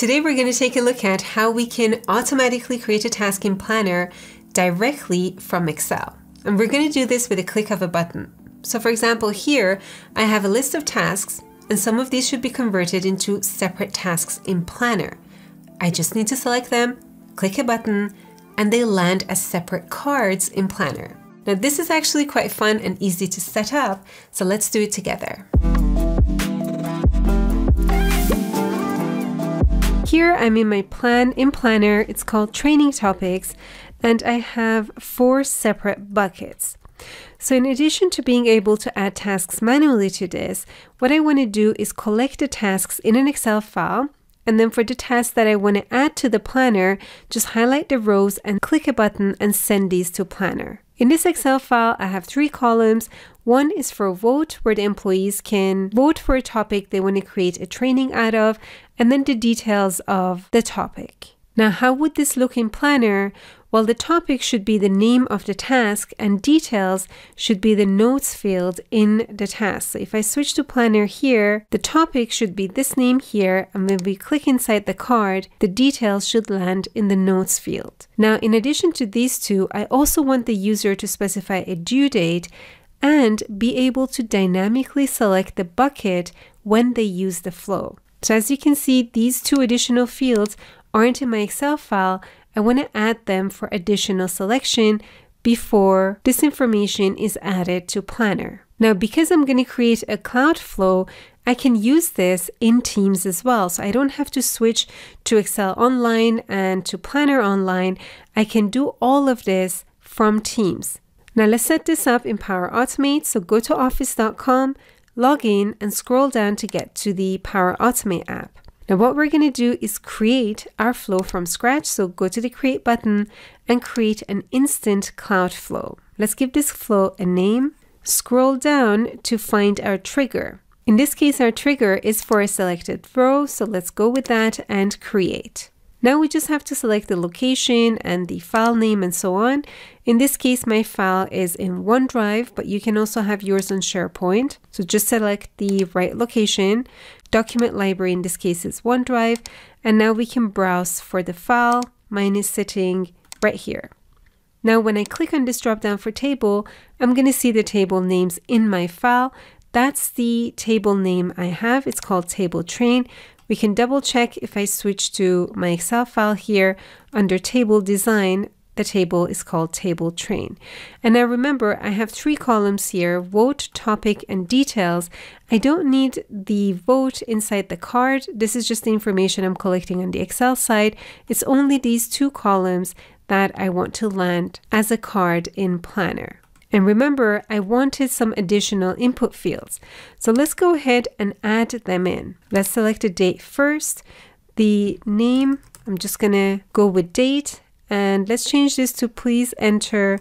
Today we're going to take a look at how we can automatically create a task in Planner directly from Excel. And we're going to do this with a click of a button. So for example, here I have a list of tasks and some of these should be converted into separate tasks in Planner. I just need to select them, click a button, and they land as separate cards in Planner. Now this is actually quite fun and easy to set up, so let's do it together. Here I'm in my plan in Planner, it's called Training Topics, and I have four separate buckets. So in addition to being able to add tasks manually to this, what I want to do is collect the tasks in an Excel file, and then for the tasks that I want to add to the planner, just highlight the rows and click a button and send these to Planner. In this Excel file, I have three columns. One is for vote, where the employees can vote for a topic they want to create a training out of, and then the details of the topic. Now, how would this look in Planner? Well, the topic should be the name of the task and details should be the notes field in the task. So if I switch to Planner here, the topic should be this name here. And when we click inside the card, the details should land in the notes field. Now, in addition to these two, I also want the user to specify a due date and be able to dynamically select the bucket when they use the flow. So as you can see, these two additional fields aren't in my Excel file, I want to add them for additional selection before this information is added to Planner. Now, because I'm going to create a cloud flow, I can use this in Teams as well. So I don't have to switch to Excel Online and to Planner Online. I can do all of this from Teams. Now let's set this up in Power Automate. So go to office.com, log in and scroll down to get to the Power Automate app. Now what we're going to do is create our flow from scratch. So go to the create button and create an instant cloud flow. Let's give this flow a name. Scroll down to find our trigger. In this case, our trigger is for a selected row. So let's go with that and create. Now we just have to select the location and the file name and so on. In this case, my file is in OneDrive, but you can also have yours on SharePoint. So just select the right location. Document library in this case is OneDrive. And now we can browse for the file. Mine is sitting right here. Now when I click on this drop down for table, I'm going to see the table names in my file. That's the table name I have. It's called table train. We can double check if I switch to my Excel file here under table design, the table is called table train. And now remember, I have three columns here, vote, topic, and details. I don't need the vote inside the card. This is just the information I'm collecting on the Excel side. It's only these two columns that I want to land as a card in Planner. And remember, I wanted some additional input fields. So let's go ahead and add them in. Let's select a date first. The name, I'm just gonna go with date and let's change this to please enter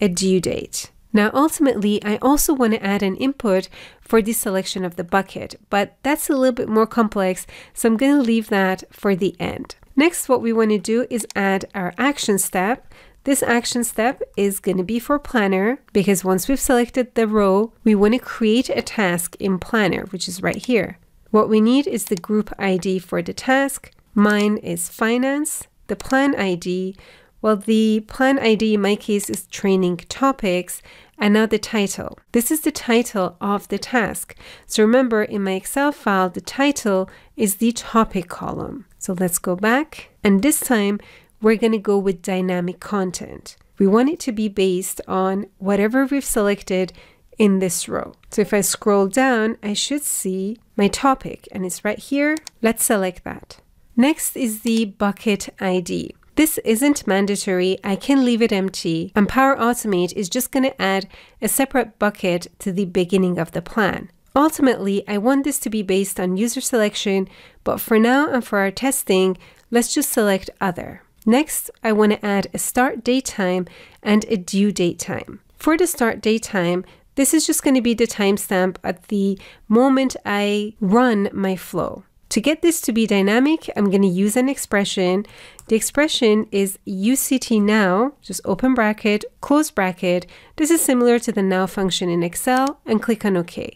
a due date. Now, ultimately, I also want to add an input for the selection of the bucket, but that's a little bit more complex, so I'm going to leave that for the end. Next, what we want to do is add our action step. This action step is going to be for Planner because once we've selected the row, we want to create a task in Planner, which is right here. What we need is the group ID for the task. Mine is Finance. The plan ID, well, the plan ID in my case is Training Topics, and now the title. This is the title of the task. So remember, in my Excel file, the title is the topic column. So let's go back, and this time we're going to go with dynamic content. We want it to be based on whatever we've selected in this row. So if I scroll down, I should see my topic and it's right here. Let's select that. Next is the bucket ID. This isn't mandatory, I can leave it empty, and Power Automate is just going to add a separate bucket to the beginning of the plan. Ultimately, I want this to be based on user selection, but for now and for our testing, let's just select Other. Next, I want to add a start date time and a due date time. For the start date time, this is just going to be the timestamp at the moment I run my flow. To get this to be dynamic, I'm going to use an expression. The expression is UTC now, just open bracket, close bracket. This is similar to the now function in Excel and click on OK.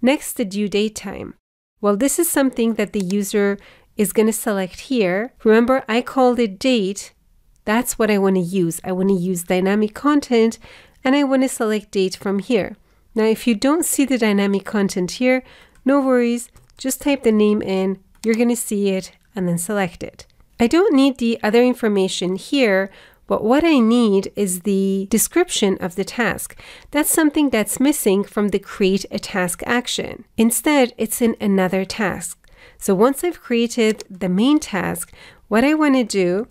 Next, the due date time. Well, this is something that the user is going to select here. Remember, I called it date. That's what I want to use. I want to use dynamic content and I want to select date from here. Now, if you don't see the dynamic content here, no worries. Just type the name in. You're going to see it and then select it. I don't need the other information here, but what I need is the description of the task. That's something that's missing from the create a task action. Instead, it's in another task. So once I've created the main task, what I want to do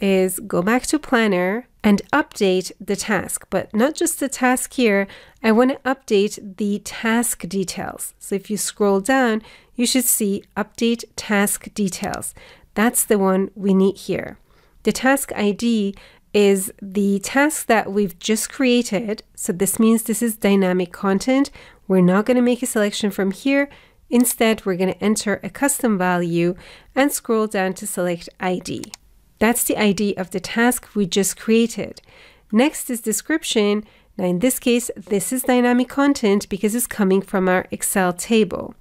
is go back to planner and update the task, but not just the task here. I want to update the task details. So if you scroll down, you should see update task details. That's the one we need here. The task ID is the task that we've just created. So this means this is dynamic content. We're not going to make a selection from here. Instead, we're going to enter a custom value and scroll down to select ID. That's the ID of the task we just created. Next is description. Now in this case, this is dynamic content because it's coming from our Excel table.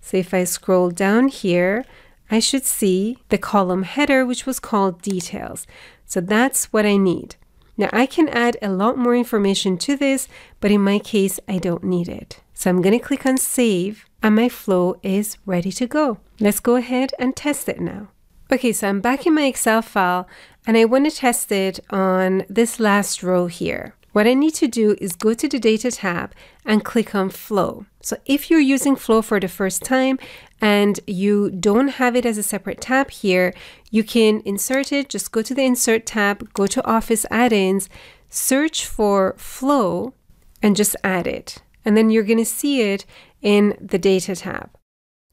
So if I scroll down here, I should see the column header, which was called details. So that's what I need. Now I can add a lot more information to this, but in my case, I don't need it. So I'm going to click on save and my flow is ready to go. Let's go ahead and test it now. Okay, so I'm back in my Excel file and I want to test it on this last row here. What I need to do is go to the data tab and click on flow. So if you're using flow for the first time and you don't have it as a separate tab here, you can insert it. Just go to the insert tab, go to office add-ins, search for flow and just add it. And then you're going to see it in the data tab.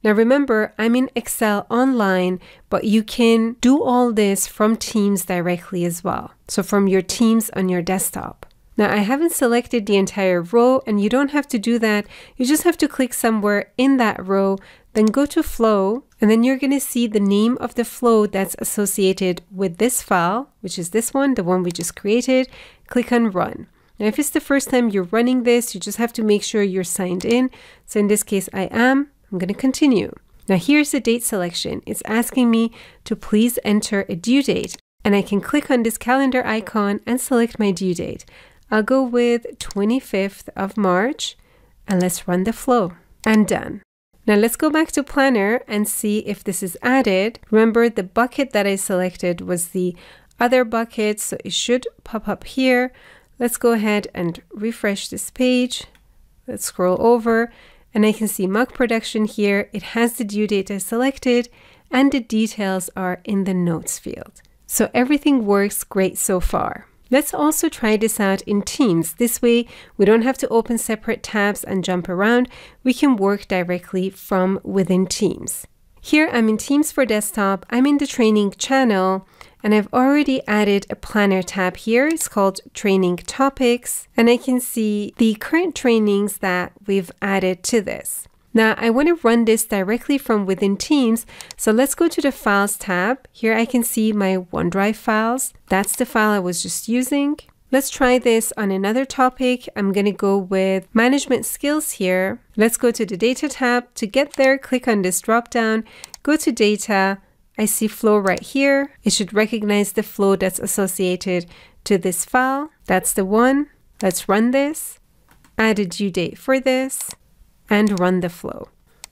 Now remember, I'm in Excel online, but you can do all this from Teams directly as well. So from your Teams on your desktop. Now I haven't selected the entire row and you don't have to do that. You just have to click somewhere in that row, then go to flow, and then you're going to see the name of the flow that's associated with this file, which is this one, the one we just created. Click on run. Now if it's the first time you're running this, you just have to make sure you're signed in. So in this case, I am. I'm going to continue. Now here's the date selection. It's asking me to please enter a due date and I can click on this calendar icon and select my due date. I'll go with 25th of March and let's run the flow and done. Now let's go back to planner and see if this is added. Remember the bucket that I selected was the other bucket, so it should pop up here. Let's go ahead and refresh this page. Let's scroll over and I can see mug production here. It has the due date I selected and the details are in the notes field. So everything works great so far. Let's also try this out in Teams. This way, we don't have to open separate tabs and jump around. We can work directly from within Teams. Here I'm in Teams for Desktop. I'm in the training channel and I've already added a planner tab here. It's called Training Topics and I can see the current trainings that we've added to this. Now I want to run this directly from within Teams. So let's go to the Files tab. Here I can see my OneDrive files. That's the file I was just using. Let's try this on another topic. I'm going to go with management skills here. Let's go to the data tab. To get there, click on this drop down, go to data. I see flow right here. It should recognize the flow that's associated to this file. That's the one. Let's run this. Add a due date for this and run the flow.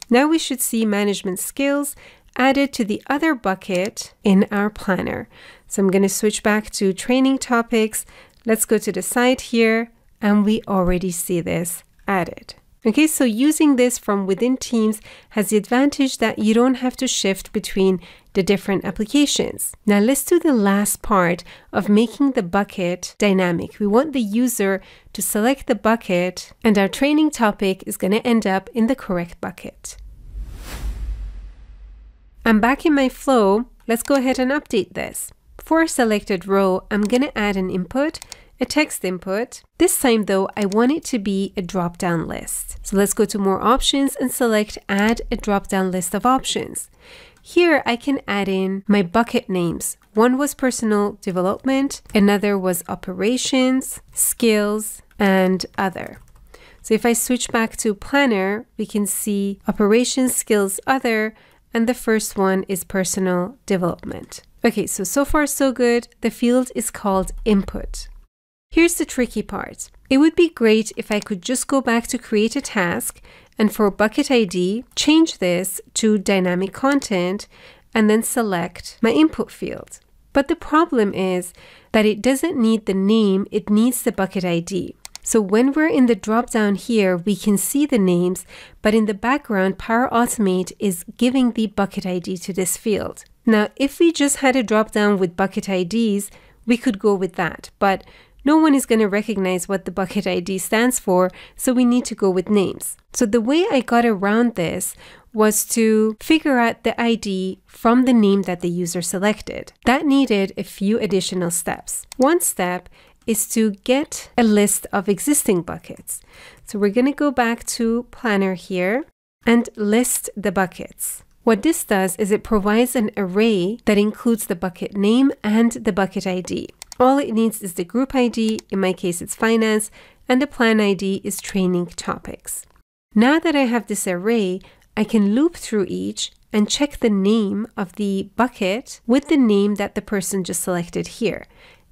Now we should see management skills added to the other bucket in our planner. So I'm going to switch back to training topics. Let's go to the side here and we already see this added. Okay, so using this from within Teams has the advantage that you don't have to shift between the different applications. Now let's do the last part of making the bucket dynamic. We want the user to select the bucket and our training topic is going to end up in the correct bucket. I'm back in my flow. Let's go ahead and update this. For a selected row, I'm going to add an input a text input. This time though, I want it to be a drop-down list. So let's go to more options and select add a drop-down list of options. Here I can add in my bucket names. One was personal development, another was operations, skills, and other. So if I switch back to planner, we can see operations, skills, other, and the first one is personal development. Okay, so so far so good. The field is called input. Here's the tricky part. It would be great if I could just go back to create a task and for bucket ID, change this to dynamic content and then select my input field. But the problem is that it doesn't need the name, it needs the bucket ID. So when we're in the drop down here, we can see the names, but in the background, Power Automate is giving the bucket ID to this field. Now, if we just had a drop down with bucket IDs, we could go with that, but no one is going to recognize what the bucket ID stands for, so we need to go with names. So the way I got around this was to figure out the ID from the name that the user selected. That needed a few additional steps. One step is to get a list of existing buckets. So we're going to go back to Planner here and list the buckets. What this does is it provides an array that includes the bucket name and the bucket ID. All it needs is the group ID, in my case it's finance, and the plan ID is training topics. Now that I have this array, I can loop through each and check the name of the bucket with the name that the person just selected here.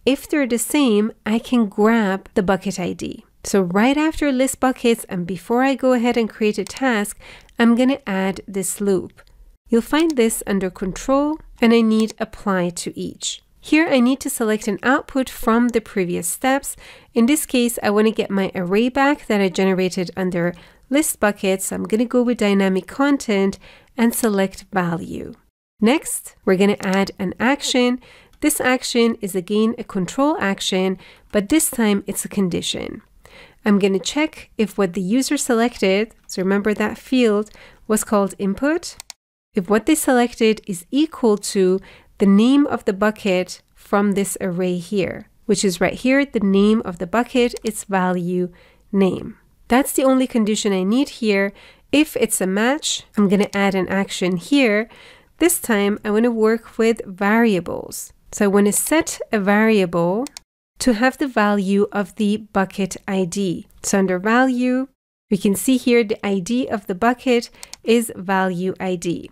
If they're the same, I can grab the bucket ID. So right after list buckets and before I go ahead and create a task, I'm going to add this loop. You'll find this under control and I need apply to each. Here I need to select an output from the previous steps. In this case, I want to get my array back that I generated under list buckets. So I'm going to go with dynamic content and select value. Next, we're going to add an action this action is again a control action, but this time it's a condition. I'm going to check if what the user selected, so remember that field was called input, if what they selected is equal to the name of the bucket from this array here, which is right here, the name of the bucket, its value, name. That's the only condition I need here. If it's a match, I'm going to add an action here. This time I want to work with variables. So I want to set a variable to have the value of the bucket ID. So under value, we can see here the ID of the bucket is value ID.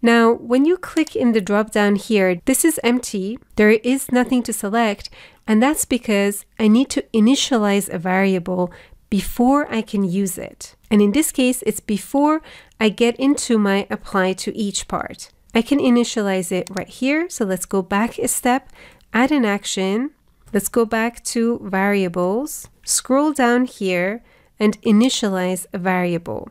Now, when you click in the drop down here, this is empty. There is nothing to select, and that's because I need to initialize a variable before I can use it. And in this case, it's before I get into my apply to each part. I can initialize it right here. So let's go back a step, add an action. Let's go back to variables, scroll down here and initialize a variable.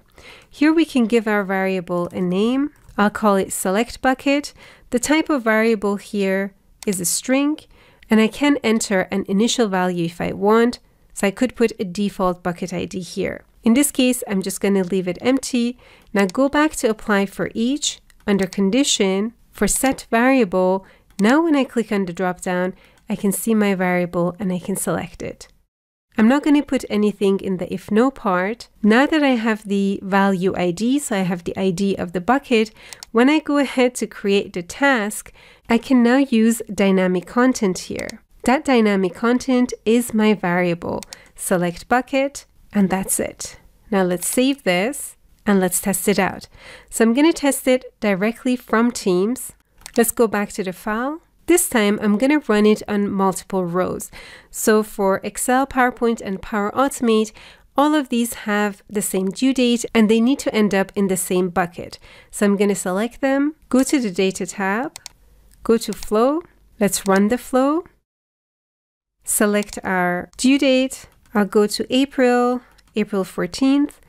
Here we can give our variable a name. I'll call it select bucket. The type of variable here is a string and I can enter an initial value if I want. So I could put a default bucket ID here. In this case, I'm just going to leave it empty. Now go back to apply for each under condition for set variable, now when I click on the drop down, I can see my variable and I can select it. I'm not going to put anything in the if no part. Now that I have the value ID, so I have the ID of the bucket, when I go ahead to create the task, I can now use dynamic content here. That dynamic content is my variable. Select bucket, and that's it. Now let's save this and let's test it out. So I'm going to test it directly from Teams. Let's go back to the file. This time I'm going to run it on multiple rows. So for Excel, PowerPoint, and Power Automate, all of these have the same due date and they need to end up in the same bucket. So I'm going to select them, go to the Data tab, go to Flow, let's run the flow, select our due date, I'll go to April, April 14th,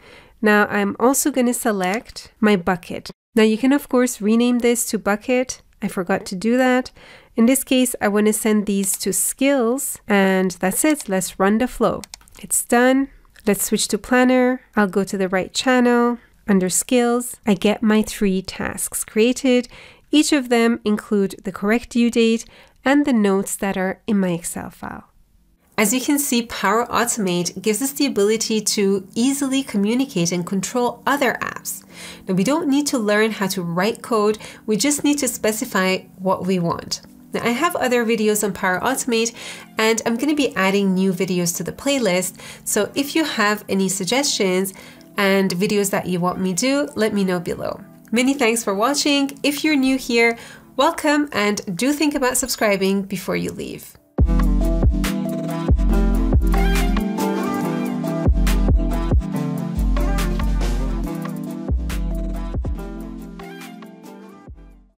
now I'm also going to select my bucket. Now you can of course rename this to bucket. I forgot to do that. In this case, I want to send these to skills and that's it. Let's run the flow. It's done. Let's switch to planner. I'll go to the right channel. Under skills, I get my three tasks created. Each of them include the correct due date and the notes that are in my Excel file. As you can see, Power Automate gives us the ability to easily communicate and control other apps. Now, we don't need to learn how to write code, we just need to specify what we want. Now, I have other videos on Power Automate, and I'm going to be adding new videos to the playlist. So if you have any suggestions and videos that you want me to do, let me know below. Many thanks for watching. If you're new here, welcome and do think about subscribing before you leave.